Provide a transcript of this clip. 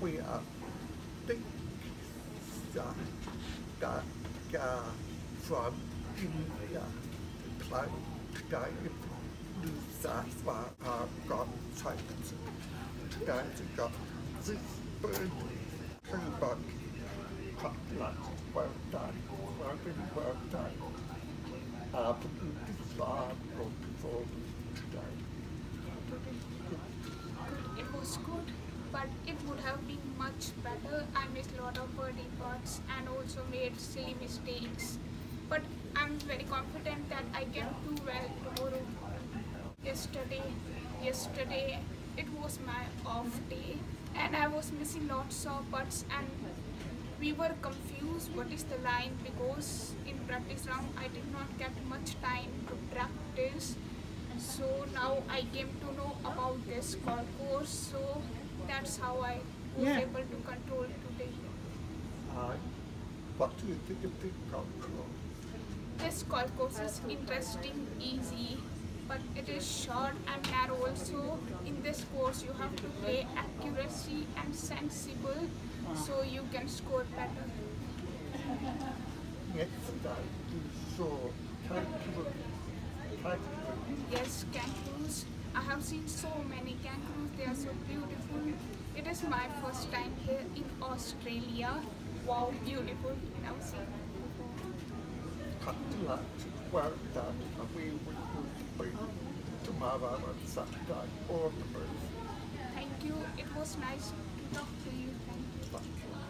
we are big that uh, from India play today that far our God science today we got this bird but cutlet well done well done It was good, but it would have been much better. I missed a lot of birdie putts and also made silly mistakes. But I'm very confident that I can do well tomorrow. Yesterday, yesterday it was my off day and I was missing lots of putts and we were confused what is the line because in practice round I did not get much time to practice so now I came to know about this golf course so that's how I was Yeah. able to control today. uh, what do you think of the control This golf course is interesting, easy, but it is short and narrow also. In this course you have to play accuracy and sensible so you can score better. yesterday you saw kangaroo kangaroo Yes, kangaroos. Have seen so many kangaroos. They are so beautiful. It is my first time here in Australia. Wow, beautiful. Now see. Thank you. It was nice to talk to you. Thank you.